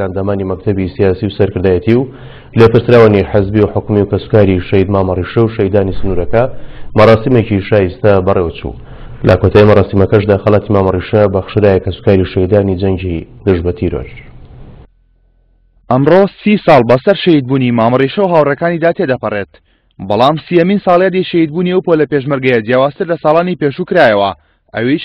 ئەندامانی مەکتەبی سیاسی و سەرکردایەتی و لێپرسراوانی حەزبی و حکومی و کەسکاری شەید مامەڕیشە و شەیدانی سنوورەکە مەراسیمێکی شایستە بەڕێوەچوو لە کۆتای مەراسیمەکەشدا خەڵاتی مامەڕیشە بەخشرایە کەسکاری شەیدانی جەنگی دژ بە تیرۆر. ئەمڕۆ سی ساڵ بەسەر شەهیدبوونی مام ڕیشە و هاوڕێکانیدا تێدەپەڕێت بەڵام سیەمین ساڵیادی شەهیدبوونی ئەو پۆلە پێشمەرگەیە جیاوازتر لە ساڵانی پێشوو کرایەوە ئەویش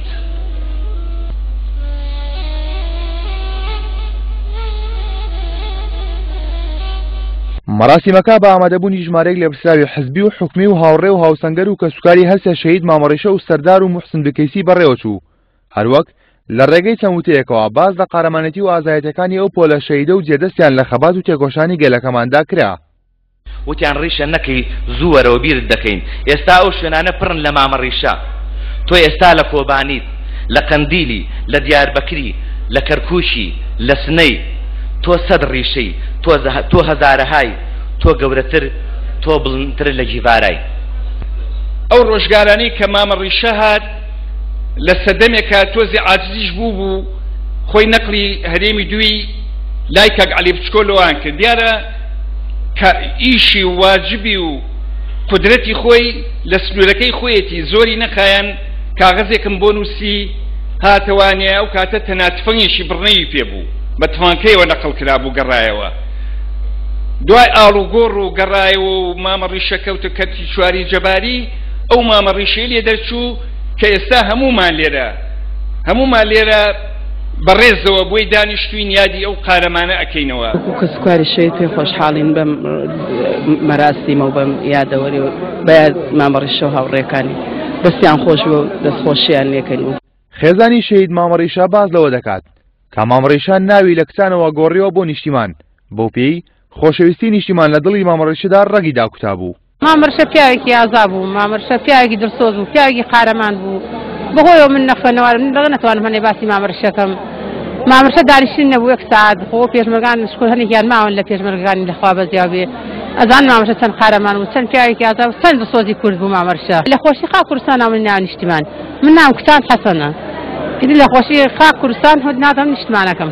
مەراسیمەکە بە ئامادەبوونی ژمارەیەک لێپرسراوی حزبی و حکومی و هاوڕێ و هاوسەنگەر و کەسوکاری هەرسێ شەهید مامەڕیشە و سەردار و محسن بکەیسی بەڕێوەچوو هەروەک لە ڕێگەی چەند وتەیەکەوە باس لە قارەمانێتی و ئازایەتیەکانی ئەو پۆلە شەهیدە و جێدەستیان لە خەبات و تێکۆشانی گەلەکەماندا کرا وتیان ڕیشە نەکەی زوو وەرەوە بیرت دەکەین ئێستا ئەو شوێنانە پڕن لە مامە ڕیشە تۆ ئێستا لە کۆبانیت لە قەندیلی لە دیاربەکری لە کەرکوکی لە سنەی تۆ سەد ڕیشەی تۆ تۆ هەزارەهای تۆ گەورەتر تۆ بڵندتر لە گیڤارای ئەو ڕۆژگارانی کە مامە ڕیشە هات لە سەدەمێکە تۆزی عاجزیش بوو بوو خۆی نەقلی هەرێمی دووی لای کاک علی بچکۆ لەوان کرد دیارە کە ئیشی و واجبی و قودرەتی خۆی لە سنوورەکەی خۆیەتی زۆری نەخایەن کاغەزێکم بۆ نووسی هاتەوانێ ئەو کاتە تەنها تفەنگێکی بڕنەوی پێ بوو بە تفەنگەکەیەوە نەقڵ کرابوو گەڕایەوە دوای ئاڵوگۆڕ و گەڕایەوە و مامە ڕیشەکەوتە کەرتی چواری جەباری ئەو مامە ڕیشەی لێ دەرچوو کە ئێستا هەمومان لێرە هەمومان لێرە بەڕێزەوە بۆی دانیشتوین یادی ئەو قارەمانە ئەکەینەوە. وەکو کەسوکاری شەهید پێ خۆشحاڵین بەم مەراسیمە و بەم یادەوەری و بە یاد مامە ڕیشە و هاوڕێکانی دەستیان خۆش بێ و دەستخۆشیان لێ کەین و خێزانی شەهید مامە ڕیشە باس لەوە دەکات، کە مامە ڕیشە ناوی لە کچانەوە گۆڕیوە بۆ نیشتیمان، بەو پێی، خۆشەویستی نیشتیمان لە دڵی مام ڕەشدا ڕەگی داکوتا بوو. مام ڕەشە پیاوێکی ئازا بوو، مام ڕەشە پیاوێکی دڵسۆز بوو، پیاوێکی قارەمان بوو، بەهۆیەوە من نە خوێنەوارم نە نەتوانم هەنێ باسی مام ڕەشە کەم. مام ڕەشە دانیشتنی نەبوو یەک سەعات، خۆ پێشمەرگان شکور هەنێکیان ماون لە پێشمەرگەکانی لە خوا بەزیاو بێ ئەزان مام ڕەشە چەند قارەمان بوو، چەند پیاوێکی ئازا بوو، چەند دڵسۆزی کورد بوو مام ڕەشە. لە خۆشی خاک کوردستان ناونی ناوە نیشتیمان. من ناوم کوتان حەسەنە. ئیدی لە خۆشی خاک کوردستان هەر نازم نیشتمانەکەم.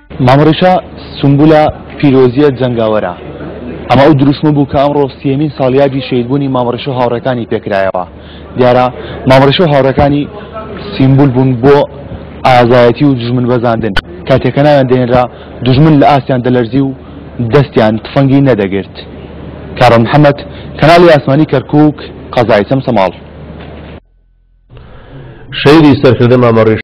مام ڕیشە سومبولە پیرۆزییە جەنگاوەرە، ئەمە ئەو دروشمە بوو کە ئەمڕۆ سییەمین ساڵیادی شەهیدبوونی مام ڕیشە و هاوڕێکانی پێ کرایەوە. دیارە مام ڕیشە و هاوڕێکانی سیمبول بوون بۆ ئازایەتی و دوژمن بەزاندن، کاتێ کە ناویان دەهێنرا دوژمن لە ئاستیان دەلەرزی و دەستیان تفەنگی نەدەگرت. کارۆن محەمەد، کەناڵی ئاسمانی کەرکووک، قەزای چەمچەماڵ. شەیری سەرکردە مامە ڕیشە.